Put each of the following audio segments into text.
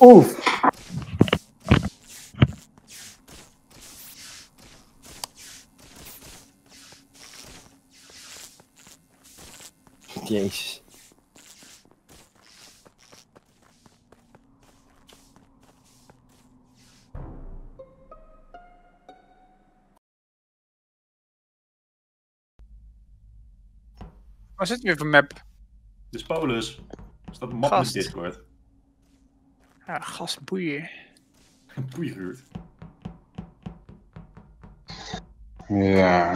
Oef. Jezus. Waar zit weer voor map? Dus Paulus, staat een map in Gast. Discord. Ja, gast boeien. Boeieruurt. Ja.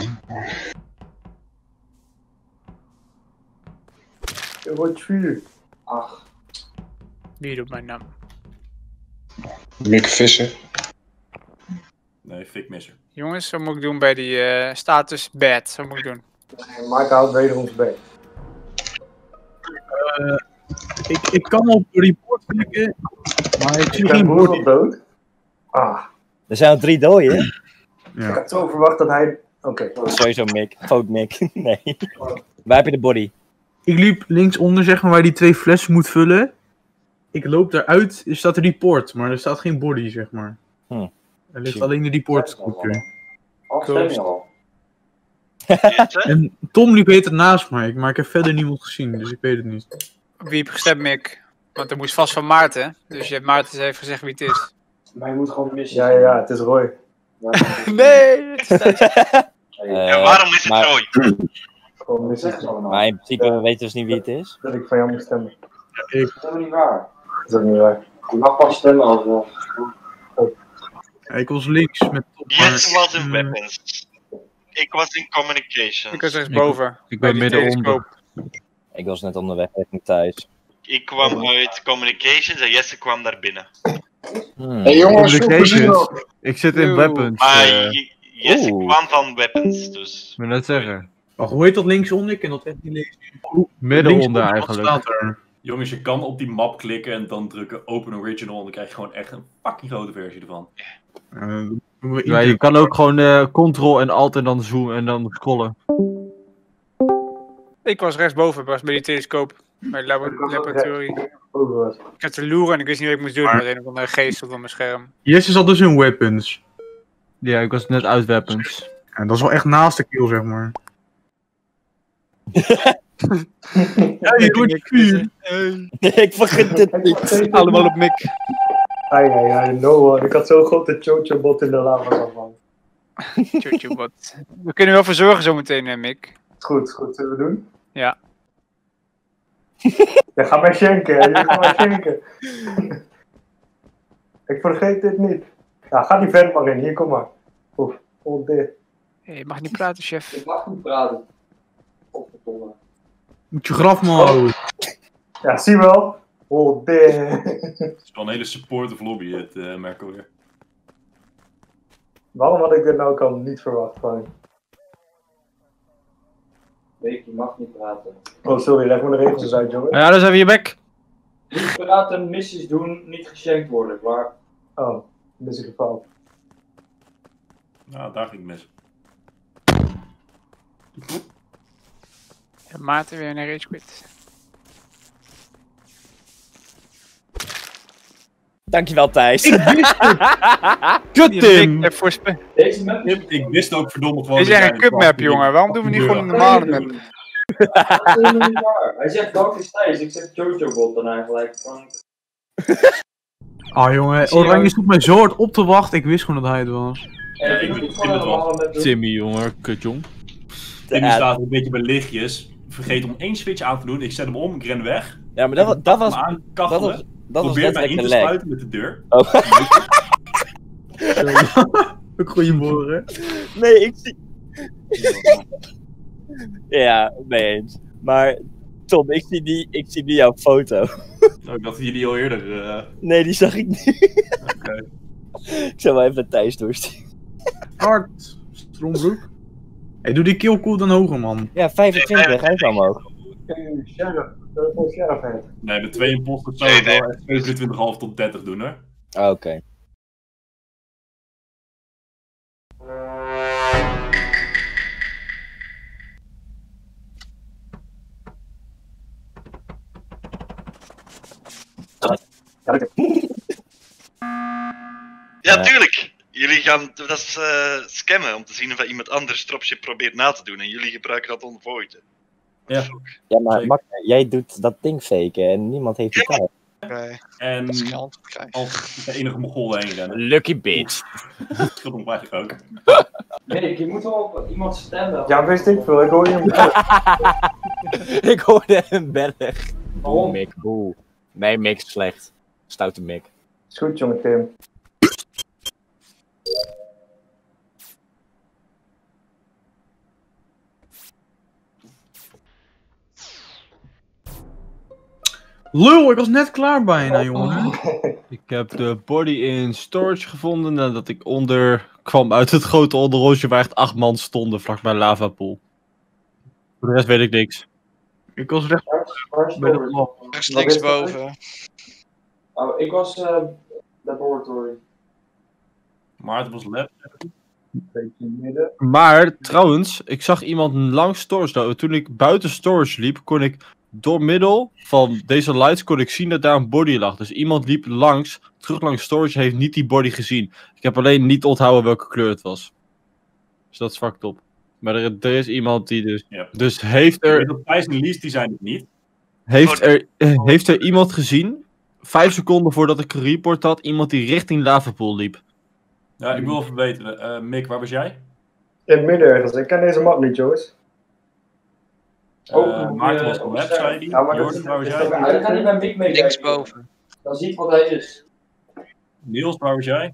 Er wordt vuur. Ach. Wie doet mijn naam? Mick Visser. Nee, fik misser. Jongens, wat moet ik doen bij die eh, status bad? Wat moet ik doen? Mark houdt wederom zijn bek. Ik, ik kan op report klikken, maar ik zie geen op dood. Ah. Er zijn al drie doden, hè? Ik had zo verwacht dat hij... Oké. Sowieso Mick. Fout Mick. nee. Waar heb je de body? Ik liep linksonder, zeg maar, waar die twee flessen moet vullen. Ik loop daaruit, er staat report, maar er staat geen body, zeg maar. Hm. Er ligt alleen de report scooter. Afstemming al. En Tom liep het naast mij, maar ik heb verder niemand gezien, dus ik weet het niet. Wie gestemd, Mick? Want er moest vast van Maarten. Dus je hebt Maarten eens even gezegd wie het is. Maar je moet gewoon missen. Ja, ja, ja, het is Roy. nee! het is. Eh, En waarom is het maar, Roy? Gewoon mis ik Maar in principe we weten dus niet wie het is. dat ik van jou moet stemmen. Dat is helemaal niet waar. Dat is ook niet waar. Je mag pas stemmen als wel. Ja, ik was links met was in Mm, weapons. Ik was in communication. Ik was rechtsboven. Ik bij ben midden onder. Ik was net onderweg richting thuis. Ik kwam uit communications en Jesse kwam daar binnen. Hmm. Hé jongens, Communications. Ik zit in weapons. Maar J- Jesse Oeh. kwam van weapons, dus. ik wil net zeggen. Wacht, hoe heet dat linksonder? Ik ken dat echt niet lezen. Midden Linksonder, onder wat eigenlijk. staat er? Jongens, je kan op die map klikken en dan drukken Open Original en dan krijg je gewoon echt een fucking grote versie ervan. Eh, Ja, je kan ook gewoon eh Ctrl en Alt en dan zoomen en dan scrollen. Ik was rechtsboven, was bij die telescoop. Bij de labo- Ik laboratorie. Had te loeren en ik wist niet wat ik moest doen. Maar- een of andere geest op mijn scherm. Jesse zat dus in weapons. Ja, ik was net uit weapons. En dat is wel echt naast de kill, zeg maar. ja, je wordt vuur. ik vergeet dit niet. Allemaal op Mick. Ai, ai, ai, no one. Ik had zo goed de Chocho-bot in de lava gevallen. Tjoetjebot. We kunnen wel voor zorgen zometeen, Mick. Goed, goed. Zullen we doen? Ja. Ja, ga maar schenken. hè. Je gaat maar schenken. ik vergeet dit niet. Ja, ga die vent maar in. Hier, kom maar. Oef, oh dit. Hey, je mag niet praten, chef. Ik mag niet praten. Godverdomme. Moet je grafman houden. Ja, zie wel. Oh dit. Het is wel een hele supportive lobby, het eh Merco weer. Waarom had ik dit nou ook al niet verwacht van je? Weet je mag niet praten. Oh, sorry. Leg me de regels eens uit, jongen. Ja, dan zijn we je bek. Niet praten, missies doen, niet geschenkt worden. Maar Oh, mis ik gefaald. Nou, daar ging ik mis. Ja, Maarten weer naar Rage Quit. Dankjewel Thijs. Kut Die Tim! Mick heb voorspe- deze map is Ik wist ook verdomme gewoon... Dit is echt een fucking- jongen. Waarom doen we niet gewoon een normale map? helemaal niet waar. Hij zegt welke is Thijs? Ik zeg Jojo-bot dan eigenlijk. Van, Ah jongen, Oranje stond mij zo hard op te wachten. Ik wist gewoon dat hij het was. Ja, ik ik ben- het ik het wel. Timmy, jongen, kutjong. Timmy staat een beetje bij lichtjes. Vergeet om één switch aan te doen. Ik zet hem om, ik ren weg. Ja, maar dat, wa- dat was, aan, dat was, dat was probeer mij in te sluiten met de deur. Oh. Goeiemorgen. Nee, ik zie... ja, mee eens. Maar Tom, ik zie, die, ik zie die jouw foto. Nou, ik dacht dat jullie al eerder... eh, Nee, die zag ik niet. Oké. ik zal wel even naar Thijs doorsturen. Hard. Strombroek. Hey, doe die kill cool dan hoger, man. Ja, 25, hij is al omhoog. Sheriff. Dat is een sheriff, hè. Nee, met twee imposters zou Nee, ik wel echt 27,5 tot 30 doen, hè. Ah, Oké. Ja, tuurlijk. Jullie gaan, dat is eh, scammen om te zien of iemand anders dropship probeert na te doen. En jullie gebruiken dat on void. Ja. Ja, maar. Max, jij doet dat ding faken en niemand heeft die tijd. Oké, En als de enige mogol heen rennen. Lucky bitch. Dat ons eigenlijk ook. Nee, je moet wel op iemand stemmen. Ja, wist ik veel. Ik hoor je ik hoorde een berg. Boe? Mick, boe. Nee, Mick is slecht. Stoute Mick. Is goed, jongen Tim. Lul, ik was net klaar bijna, jongen. Ik heb de body in storage gevonden nadat ik onder kwam uit het grote onderrosje waar echt acht man stonden vlakbij lavapool. Voor de rest weet ik niks. Ik was recht bij de. Rechts dat? linksboven. Oh, ik was eh laboratory. Maarten was lab. Beetje in het midden. Maar trouwens, ik zag iemand langs storage lopen. Toen ik buiten storage liep, kon ik door middel van deze lights kon ik zien dat daar een body lag. Dus iemand liep langs, terug langs storage, heeft niet die body gezien. Ik heb alleen niet onthouden welke kleur het was. Dus dat is fucked op. Maar er, er is iemand die dus... Ja. Dus heeft er, Thijs en Lies, die zijn het niet. heeft, er, heeft er iemand gezien, vijf seconden voordat ik gereport had, iemand die richting lavapool liep. Ja, ik wil even weten. eh Mick, waar was jij? In het midden ergens. Ik ken deze map niet, jongens. Oh, Eh, moet Maarten je was op scherm. zei hij. Ja, maar Jordan, waar was jij? kan bij Mick mee Linksboven. Dan ziet wat hij is. Niels, waar was jij?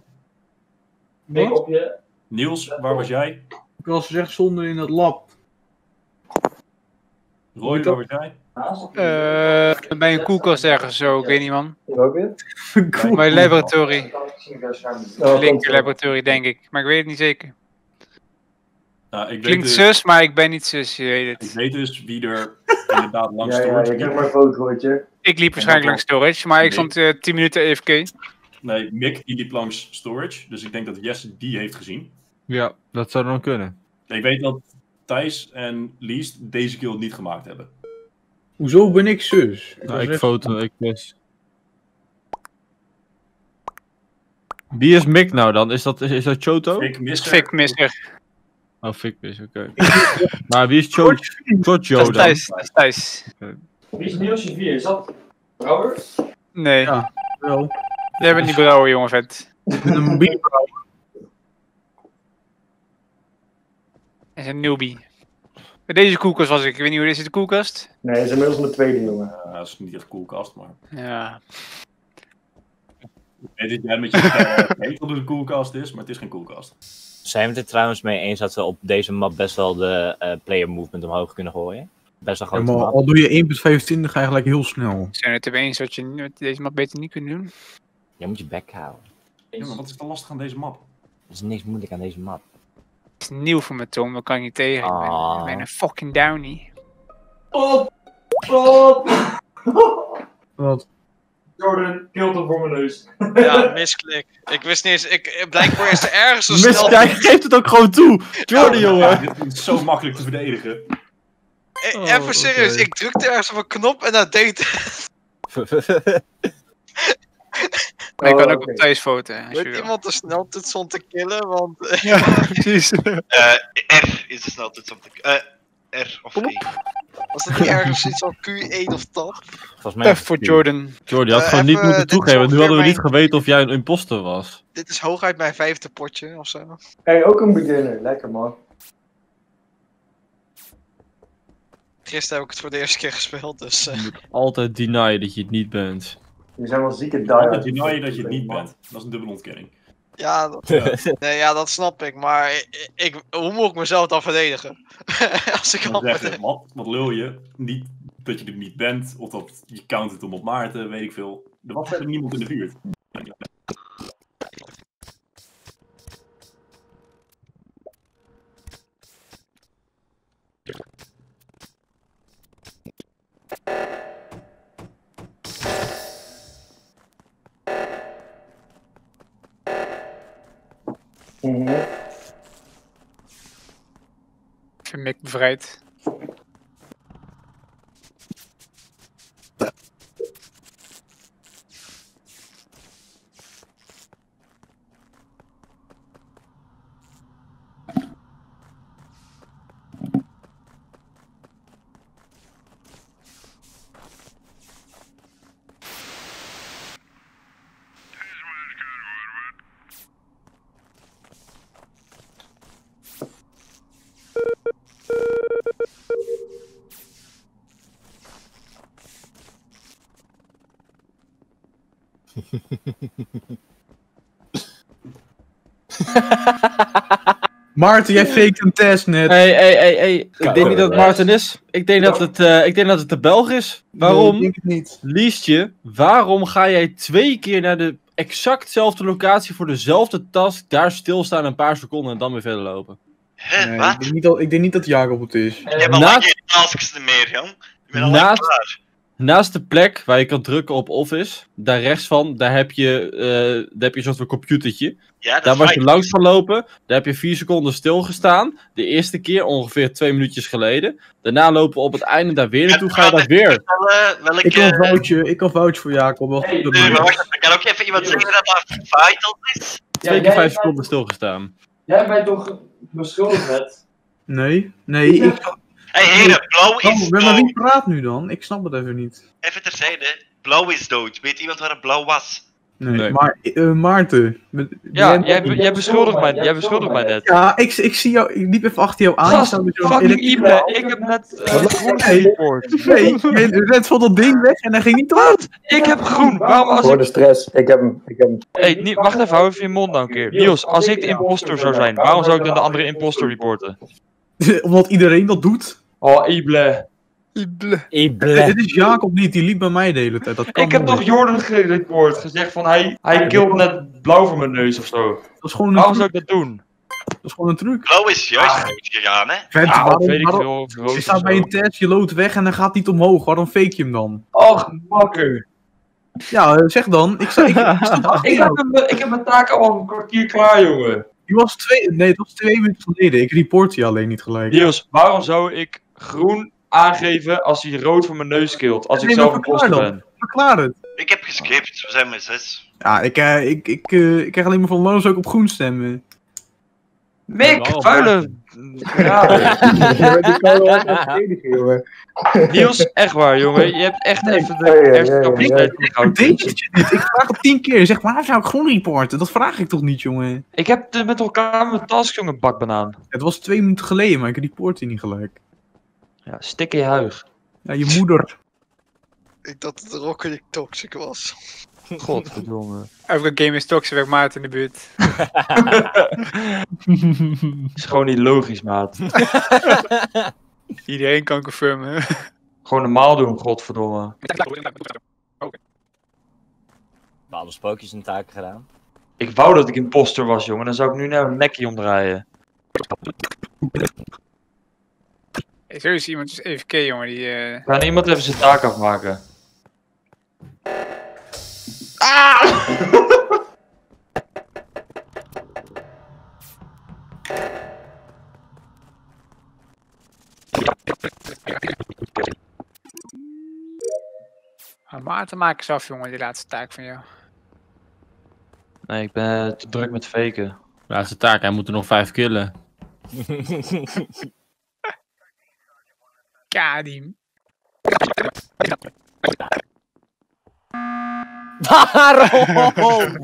Mick op je. Niels, waar was jij? Ik was rechts zonder in het lab. Roy, waar was jij? Eh, bij een koelkast ergens zo, ik weet niet man. Bij laboratory. Linker laboratory denk ik, maar ik weet het niet zeker. Nou, ik, weet Klinkt dus, zus, maar ik ben niet zus, je weet ik het. weet dus wie er inderdaad langs Ja, ja, storage je kent liep. mijn fotootje. Ik liep waarschijnlijk langs storage, maar ik stond eh 10 minuten EFK. Nee, Mick die liep langs storage. Dus ik denk dat Jesse die heeft gezien. Ja, dat zou dan kunnen. Ik weet dat Thijs en Lies deze kill niet gemaakt hebben. Hoezo ben ik zus? Nou, was ik foto, ik dus. Wie is Mick nou dan? Is dat, is, is dat Choto? Ik mis Fik mister. Oh, Fik is, oké. maar wie is Chocho is dan? Thijs, dat is Thijs. Wie is Nielsje 4? Is dat Brouwer? Nee, Ja. Wel. jij bent niet brouwer, jongen vet. Een mobiele Hij is een newbie. Deze koelkast was ik, ik weet niet hoe is het de koelkast? Nee, hij is inmiddels in de tweede, jongen. Uh, dat is niet echt koelkast, maar... Ja. Ik weet dat jij met je weet wat een koelkast is, maar het is geen koelkast. Zijn we het er trouwens mee eens dat we op deze map best wel de eh, player movement omhoog kunnen gooien? Best wel Ja, grote maar map. al doe je 1.25 eigenlijk heel snel. Zijn het er mee eens dat je met deze map beter niet kunt doen? Je moet je bek houden. Ja, maar wat is er lastig aan deze map? Er is niks moeilijk aan deze map. Het is nieuw voor me, Tom, dat kan ik niet tegen. Ik ben, Ah. ik ben een fucking downy. Stop! Stop! Wat? Jordan, kilt hem voor mijn neus. Ja, misklik. Ik wist niet eens, ik, blijkbaar is er ergens een Mis, snel... jij geeft het ook gewoon toe! Jordan, jongen! Dit is zo makkelijk te verdedigen. Eh, Oh, Even serieus, ik drukte ergens op een knop en dat deed Maar je Oh, kan ook oké. op foten, als je Weet iemand de sneltoets om te killen, want Ja, precies. Eh, R is de sneltoets om te... eh, R of E. was dat niet ergens iets van Q1 of mij. Tough voor Jordan. Jordan, je had Eh, gewoon niet moeten toegeven. Nu hadden we niet mijn- geweten of jij een imposter was. Dit is hooguit mijn vijfde potje of zo. Hey, ook een beginner. Lekker, man. Gisteren heb ik het voor de eerste keer gespeeld, dus... eh, Je moet altijd denyen dat je het niet bent. Je zijn wel zieke Altijd die deny je dat je het niet bent. Dat is een dubbele ontkenning. Ja, dat, nee, ja, dat snap ik, maar ik, ik- hoe moet ik mezelf dan verdedigen? Als ik al wat, wat lul je? Niet dat je er niet bent, of dat je count het om op Maarten, weet ik veel. Er was verder niemand in de buurt. Mhm. Even Mick bevrijd. Maarten, jij faked een test net. Hey, hey, hey, hey. Ik denk niet dat het Maarten is. Ik denk dat het, eh, ik denk dat het de Belg is. Nee, Waarom? ik denk het niet. Liestje, waarom ga jij twee keer naar de exactzelfde locatie voor dezelfde task, daar stilstaan een paar seconden en dan weer verder lopen? Hè, Nee, ik, wat? denk niet dat, ik denk niet dat Jacob het is. Ik heb al geen tasks meer, jong. Ik ben al klaar. Naast de plek waar je kan drukken op office, daar rechts van, daar heb je, eh, daar heb je een soort van computertje. Ja, dat Daar was je langs gaan lopen, daar heb je vier seconden stilgestaan. De eerste keer ongeveer twee minuutjes geleden. Daarna lopen we op het einde daar weer naartoe, ga je daar weer. Welke... Ik kan een foutje, ik kan foutje voor Jacob. Wel goed dat Nee, maar wacht even. Kan ook even iemand zeggen dat dat vital is? Twee keer vijf seconden stilgestaan. Jij bent toch beschuldigd? Nee, nee, ik... Hé hey, heren, blauw Oh, is maar wie dood. praat nu dan? Ik snap het even niet. Even terzijde. Blauw is dood. Weet iemand waar het blauw was? Nee, Nee. maar eh, Maarten... Ja, jij- jij, jij beschuldigt mij, jij beschuldigt mij net. Ja, ik, ik zie jou, ik liep even achter jou aan. Gast, fucking ik heb net groen Nee. gereport. Nee, je rent van dat ding weg en hij ging niet door. Ik heb groen, waarom als Voor ik... de stress. Ik heb hem. Ik heb hem. Hey, niet, wacht even, hou even je mond nou een keer. Niels, als ik de impostor zou zijn, waarom zou ik dan de andere impostor reporten? Omdat iedereen dat doet. Oh, Ible. Ible. Dit is Jacob niet, die liep bij mij de hele tijd. Dat kan Ik heb toch Jordan gereport, gezegd van hij, hij killt net blauw voor mijn neus of zo. Dat is gewoon een Waarom zou truc. ik dat doen? Dat is gewoon een truc. Blauw is juist gegaan, hè? Vent, Ja, waarom, weet ik veel. je staat bij een test, je loopt weg en dan gaat niet omhoog. Waarom fake je hem dan? Och, makker. Ja, eh, zeg dan. Ik, sta, ik, ik heb, hem- ik heb mijn taak al een kwartier klaar, jongen. Die was twee, nee, het was twee minuten geleden. Ik report je alleen niet gelijk. Niels, waarom zou ik groen aangeven als hij rood voor mijn neus killt? Als ik Nee, zelf een ben. Verklaar het. Ik heb geskipt. We zijn met zes. Ja, ik, eh, ik, ik, eh, ik krijg alleen maar van Loos ook op groen stemmen. Mick, vuile... Niels, echt waar, jongen. Je hebt echt even de eerste capaciteit Ik goud. deed het je niet. Ik vraag het tien keer. Je zegt, waar zou ik groen reporten? Dat vraag ik toch niet, jongen? Ik heb met elkaar met task, jongen, bakbanaan. Het was twee minuten geleden, maar ik report je niet gelijk. Ja, stik in je huig. Ja, je moeder. Ik dacht dat Rocket toxic was. Godverdomme. Elke game is toxic weg Maarten in de buurt. is gewoon niet logisch, maat. Iedereen kan confirmen. Gewoon normaal doen, godverdomme. We hadden sprookjes en taken gedaan. Ik wou dat ik imposter was, jongen. Dan zou ik nu naar een nekkie omdraaien. Hey, zo is iemand dus even K jongen die... eh, Kan iemand even zijn taak afmaken? Ah, Maarten maak eens af jongen, die laatste taak van jou. Nee, ik ben te druk met faken. Laatste taak, hij moet er nog vijf killen. Kadim. Waarom?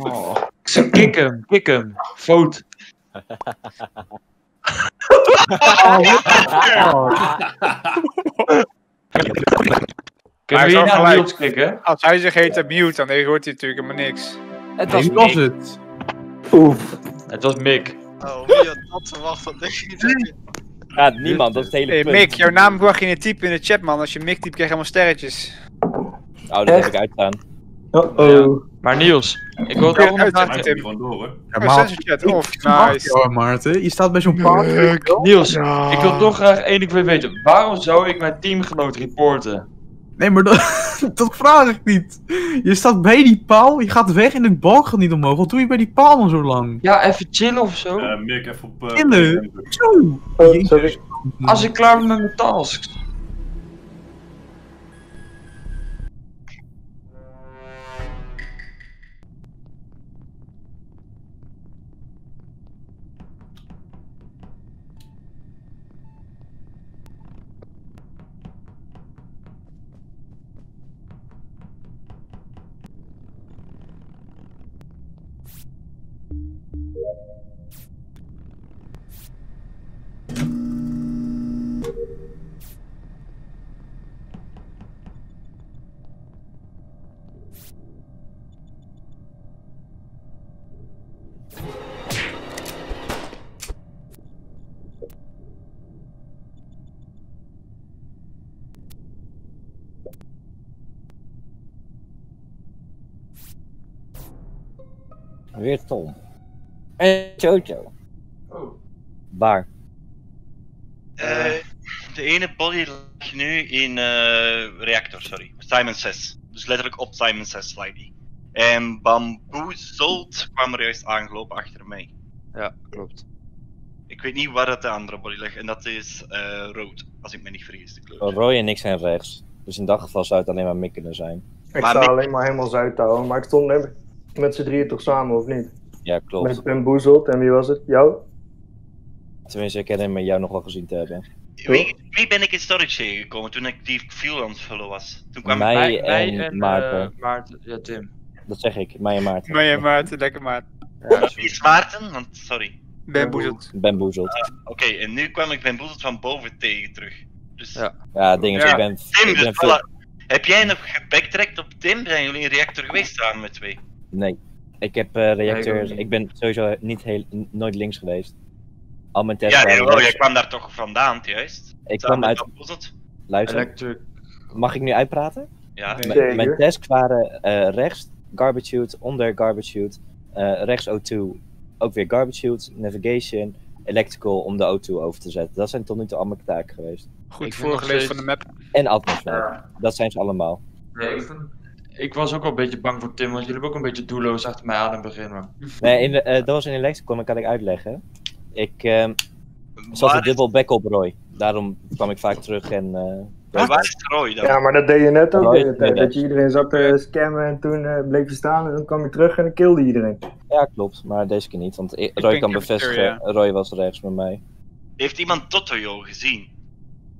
Ik zeg, kick hem, kick hem. Vote. Kunnen we hier naar. Niels klikken? Als hij zich heet op mute, dan hoort hij natuurlijk helemaal niks. Het was wie was Mick. het? Oef. Het was Mick. Oh, wie had dat verwacht? Wat denk je dat? Ja, niemand, dat is het hele Hey punt. Mick, jouw naam mag je niet typen in de chat man. Als je Mick typt krijg je allemaal sterretjes. Oh, dat heb ik uitstaan. Uh-oh. Maar Niels, ik wil gewoon door, hoor. Ja, Oh, maar- Ik of verwacht nice. jou, Maarten. Je staat bij zo'n paard. Niels, ik wil toch graag één je weten. Waarom zou ik mijn teamgenoot reporten? Nee, maar dat, dat vraag ik niet. Je staat bij die paal, je gaat weg en het balk gaat niet omhoog. Wat doe je bij die paal dan zo lang? Ja, even chillen of zo. Eh, Mick, even op... eh, Chillen? Zo! Oh. Als ik klaar ben met mijn tasks. Weer Tom. En Jojo. Oh. Waar? Eh, de ene body ligt nu in eh, reactor, sorry. Simon 6. Dus letterlijk op Simon 6 ligt die. En Bamboozled kwam er juist aangelopen achter mij. Ja, klopt. Ik weet niet waar dat de andere body ligt. En dat is eh rood, als ik me niet vergis. De kleur. Oh, Roy en ik zijn rechts. Dus in dat geval zou het alleen maar Mick kunnen zijn. Ik Maar sta Mick- alleen maar helemaal zuid houden, maar ik stond net met z'n drieën toch samen, of niet? Ja, klopt. Met Ben Boezelt en wie was het? Jou? Tenminste, ik herinner me jou nog wel gezien te hebben. Wie, wie ben ik in storage tegengekomen toen ik die fuel aan het vullen was? Toen kwam Mij Mij, en, mij en Maarten. eh, Maarten. Ja, Tim. Dat zeg ik, mij en Maarten. Maar je Maarten, lekker Maarten. Ja, is Maarten? Want, sorry. Ben Boezelt. Ben Boezeld. Oké, en nu kwam ik Ben Boezelt van boven tegen terug. Dus Ja. Ja, het ding is, Ja. ik ben, Tim, ik ben dus veel... voilà. Heb jij nog gebacktrackt op Tim? Zijn jullie in reactor geweest samen met twee? Nee. Ik heb eh reactor... Nee, ik ben sowieso niet heel, nooit links geweest. Al mijn tests Ja, waren jawel, jij kwam daar toch vandaan, juist? Ik Samen kwam uit... Boezelt? Luister, Electric. mag ik nu uitpraten? Ja. Nee. M- Zeker. Mijn tests waren eh, rechts garbage chute, onder garbage chute, eh, rechts O2, ook weer garbage chute, navigation, electrical om de O2 over te zetten. Dat zijn tot nu toe allemaal taken geweest. Goed voorgelezen van de map. En atmosfeer. Ja. Dat zijn ze allemaal. Ja, ik vind... Ik was ook wel een beetje bang voor Tim, want jullie hebben ook een beetje doelloos achter mij aan in het begin. Maar... Nee, in de, eh, dat was in electrical, dat kan ik uitleggen. Ik ehm zat er dubbel back op Roy. Daarom kwam ik vaak terug en... eh, is, waar is Roy dan? Ja, maar dat deed je net ook de tijd. Dat je iedereen zat te scammen en toen eh, bleef je staan en dan kwam je terug en dan kilde iedereen. ja, klopt, maar deze keer niet. Want Roy kan bevestigen, Roy was rechts met mij. Heeft iemand Totoyo gezien?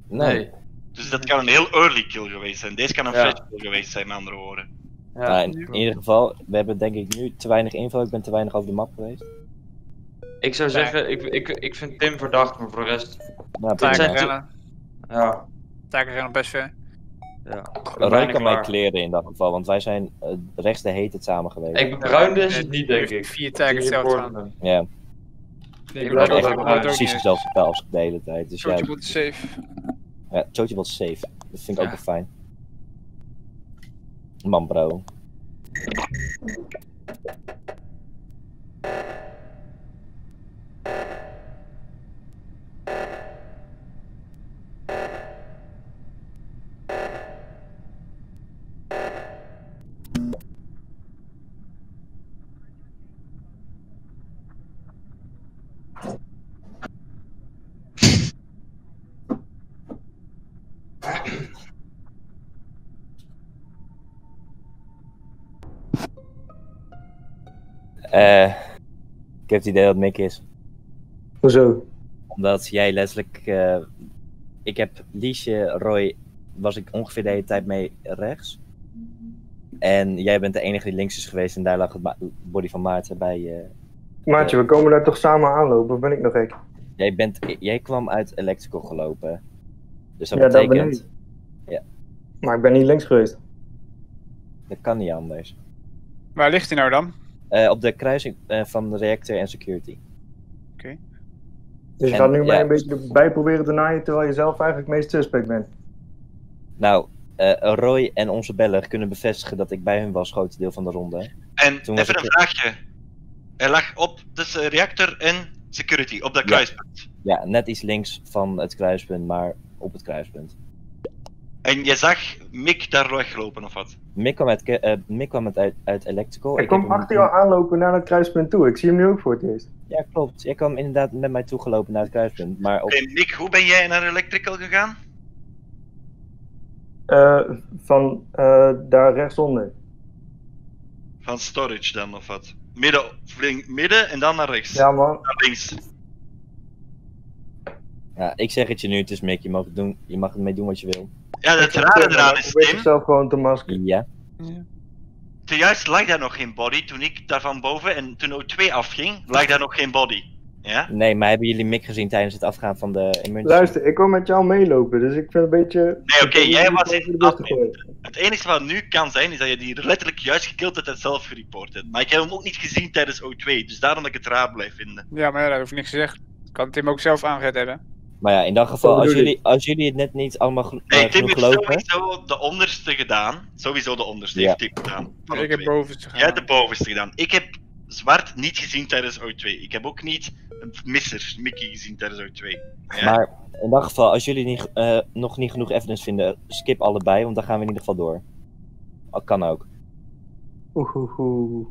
Nee. Dus dat kan een heel early kill geweest zijn. Deze kan een Ja. flash kill geweest zijn, met andere woorden. Ja. Nou, in, in ieder geval, we hebben denk ik nu te weinig info. Ik ben te weinig over de map geweest. Ik zou zeggen, ik, ik, ik vind Tim verdacht, maar voor de rest. Nou, Taken Ja. Taken rennen best ver. ja. Roy Bijna kan mij klaar. kleren in dat geval, want wij zijn eh, rechts de hete samen geweest. Ik bruinde is het niet, denk ik. Vier taken hetzelfde reporten aan. hem. Ja, Ik ben echt precies dezelfde spel als ik de hele tijd. Dus ja, safe. Ja Choji was safe. Dat vind ik ook wel fijn. Man bro. Eh, ik heb het idee dat het Mick is. Hoezo? Omdat jij letterlijk. eh, ik heb Liesje, Roy, was ik ongeveer de hele tijd mee rechts. En jij bent de enige die links is geweest en daar lag het body van Maarten bij. eh, Maatje, we komen daar toch samen aanlopen, of ben ik nog gek? jij, bent, jij kwam uit Electrical gelopen. Dus dat Ja, betekent. ben Ja. Maar ik ben niet links geweest. Dat kan niet anders. Waar ligt hij nou dan? Eh, op de kruising eh, van de reactor en security. Dus je En, gaat nu mij ja. een beetje erbij proberen te naaien, terwijl je zelf eigenlijk meest suspect bent. Nou, eh, Roy en onze beller kunnen bevestigen dat ik bij hun was, groot deel van de ronde. En Toen even ik- een vraagje. Hij lag op tussen reactor en security, op dat Ja. kruispunt. Ja, net iets links van het kruispunt, maar op het kruispunt. En je zag Mick daar weglopen of wat? Mick kwam uit, eh, Mick kwam uit, uit Electrical. Ik kwam achter jou aanlopen naar het kruispunt toe. Ik zie hem nu ook voor het eerst. Ja, klopt. Jij kwam inderdaad met mij toegelopen naar het kruispunt. Maar op... Mick, hoe ben jij naar Electrical gegaan? Eh, van eh, daar rechtsonder. Van storage dan of wat? Midden, midden en dan naar rechts. Ja man, Naar links. Ja, ik zeg het je nu, het is Mick. Je mag, het doen, je mag ermee doen wat je wil. Ja, het Ik zeg, rare eraan is, probeer Tim, jezelf gewoon te masken. Ja. Zojuist lag daar nog geen body toen ik daar van boven en toen O2 afging, lag daar nog geen body. Ja? Nee, maar hebben jullie Mick gezien tijdens het afgaan van de emergency? Luister, ik wil met jou meelopen, dus ik vind een beetje... Nee, oké, jij was in bus te gooien. Het enige wat nu kan zijn, is dat je die letterlijk juist gekild hebt en zelf gereport hebt. Maar ik heb hem ook niet gezien tijdens O2, dus daarom dat ik het raar blijf vinden. Ja, maar ja, daar hoef je niks te zeggen. Kan Tim ook zelf aangezet hebben. Maar ja, in dat geval, als jullie, als jullie het net niet allemaal gel- Nee, eh, Tim genoeg heeft sowieso de onderste gedaan. Sowieso de onderste Ja. heeft Tim gedaan. ik heb O2. bovenste Jij hebt gedaan. de bovenste gedaan. Ik heb Zwart niet gezien tijdens O2. Ik heb ook niet Misser Mickey gezien tijdens O2. Ja. Maar in dat geval, als jullie niet, eh, nog niet genoeg evidence vinden, skip allebei, want dan gaan we in ieder geval door. Oh, kan ook. Oeh, oeh, oeh.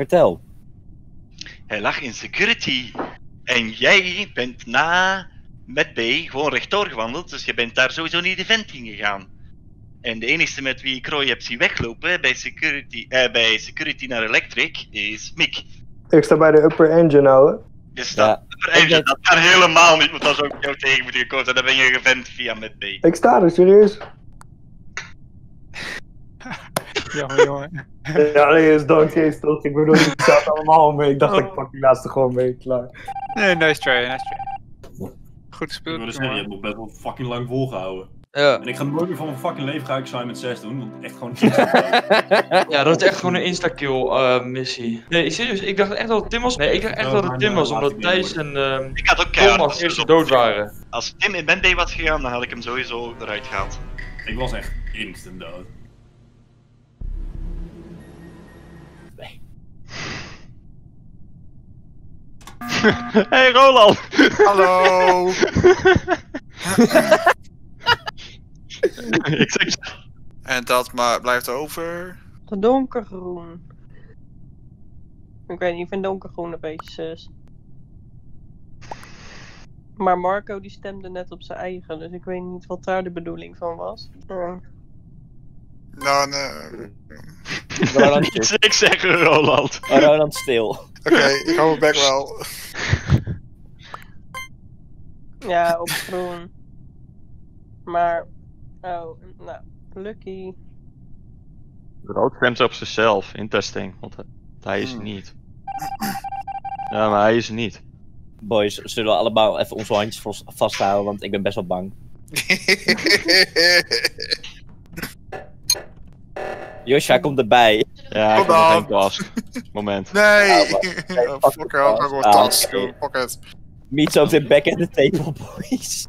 Vertel. Hij lag in security. En jij bent na met B gewoon rechtdoor gewandeld, dus je bent daar sowieso niet de vent in gegaan. En de enige met wie ik Roy heb zien weglopen bij security, eh, bij security naar electric is Mick. Ik sta bij de upper engine, ouwe. Dus dat, dat, dat kan helemaal niet, want dat zou ik jou tegen moeten gekozen zijn. Dan ben je gevent via met B. Ik sta er, serieus. Jongen, jongen. Ja, nee, is doodgeest toch? Ik bedoel, ik zat allemaal mee. Ik dacht, ik pak die laatste gewoon mee, klaar. Nee, nice try, nice try. Goed Ik gespeeld. zeggen, je hebt nog best wel fucking lang volgehouden. Ja. En ik ga nooit meer van mijn fucking leven ga ik Simon 6 doen, want echt gewoon Ja, dat is echt gewoon een insta-kill eh, missie. Nee, ik serieus, ik dacht echt dat het Tim was. Nee, ik dacht echt Oh, dat het Tim eh, was, omdat ik Thijs en ehm Ik had ook Thomas eerst op- dood waren. Als Tim in Band B was gegaan, dan had ik hem sowieso eruit gehaald. Ik was echt instant dood. Hey Roland! Hallo! ik zeg En dat maar blijft over. Donkergroen. Ik weet niet, ik vind donkergroen een beetje zus. Maar Marco die stemde net op zijn eigen, dus ik weet niet wat daar de bedoeling van was. Nou, nee. Roland, ik zeggen, Roland. Oh, Roland stil. Oké, ik hou mijn bek wel. Ja, op groen. Maar, oh, nou, lucky. Rood stemt op zichzelf in testing, want hij- is het niet. Ja, maar hij is niet. Boys, zullen we allemaal even onze handjes vast- vasthouden, want ik ben best wel bang. Josja komt erbij. Ja, ik Kom dan. Moment. Nee! Ja, Oh, fuck, ik ga gewoon tas. Fuck it. Meet zo meteen back at the table, boys.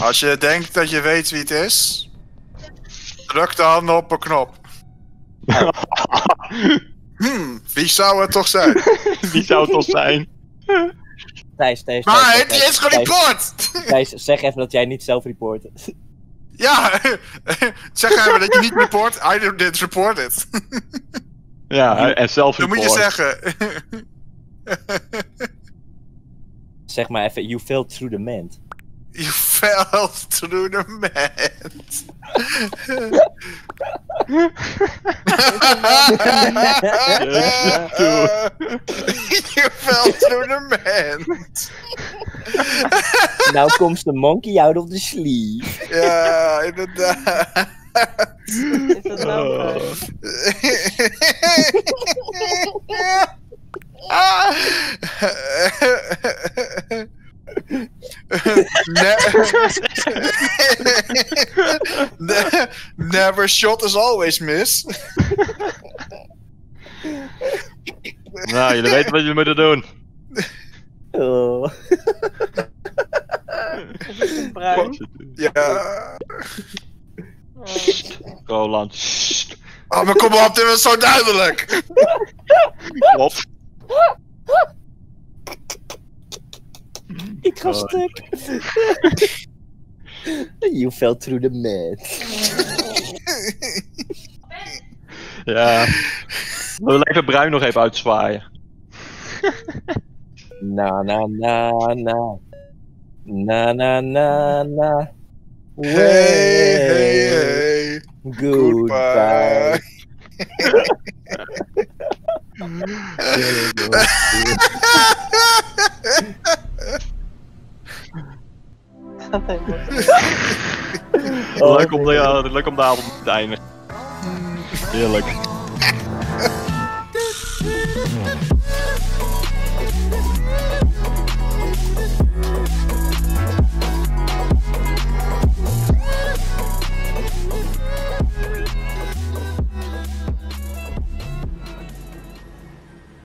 Als je denkt dat je weet wie het is, druk dan op een knop. Hmm, wie zou het toch zijn? Wie zou het toch zijn? Thijs, Thijs. Maar het is gereport! Thijs, zeg even dat jij niet zelf report. Ja, zeg even dat je niet report. I did report it. Ja, en zelf Dat moet je zeggen. Zeg maar even, you fell through the ment. You fell through the mat. you fell through the mat. Now comes the monkey out of the sleeve. Ja, inderdaad. Is dat nou Oh. Ne- Never shot is always miss. Nou, jullie weten wat jullie moeten doen. Oh. Het is een bruin. Ja. Roland. Oh, maar kom op, dit was zo duidelijk. Klopt. Ik ga Oh. stuk. you fell through the mat. Ja. We willen even Bruin nog even uitzwaaien. Na na na na. Na na na na. Hey, hey, hey. Goodbye. Leuk, om de, leuk om de avond te eindigen. Heerlijk.